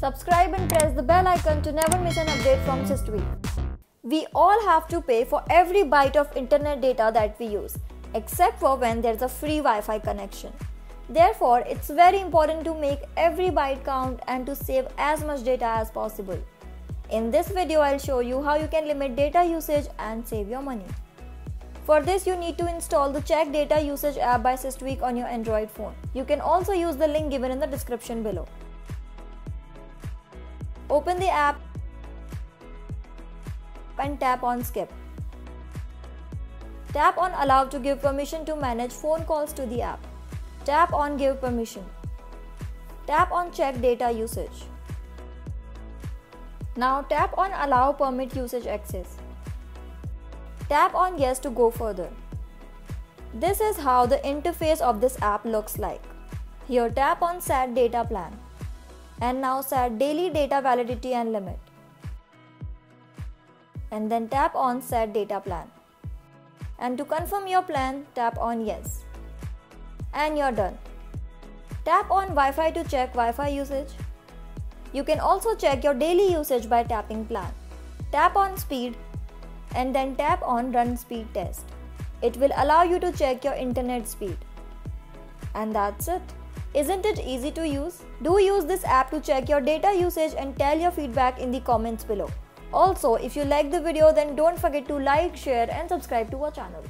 Subscribe and press the bell icon to never miss an update from SysTweak. We all have to pay for every byte of internet data that we use, except for when there's a free Wi-Fi connection. Therefore, it's very important to make every byte count and to save as much data as possible. In this video, I'll show you how you can limit data usage and save your money. For this, you need to install the Check Data Usage app by SysTweak on your Android phone. You can also use the link given in the description below. Open the app and tap on Skip. Tap on Allow to give permission to manage phone calls to the app. Tap on Give permission. Tap on Check Data Usage. Now tap on Allow Permit Usage Access. Tap on Yes to go further. This is how the interface of this app looks like. Here tap on Set Data Plan. And now set Daily Data Validity and Limit. And then tap on Set Data Plan. And to confirm your plan, tap on Yes and you're done. Tap on Wi-Fi to check Wi-Fi usage. You can also check your daily usage by tapping plan. Tap on speed and then tap on run speed test. It will allow you to check your internet speed. And that's it. Isn't it easy to use? Do use this app to check your data usage and tell your feedback in the comments below. Also, if you like the video then don't forget to like, share and subscribe to our channel.